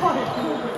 そうです。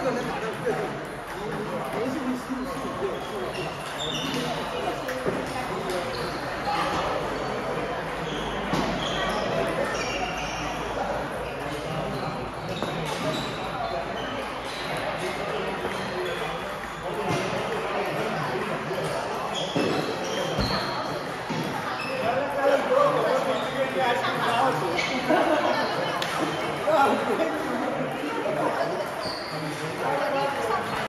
啊！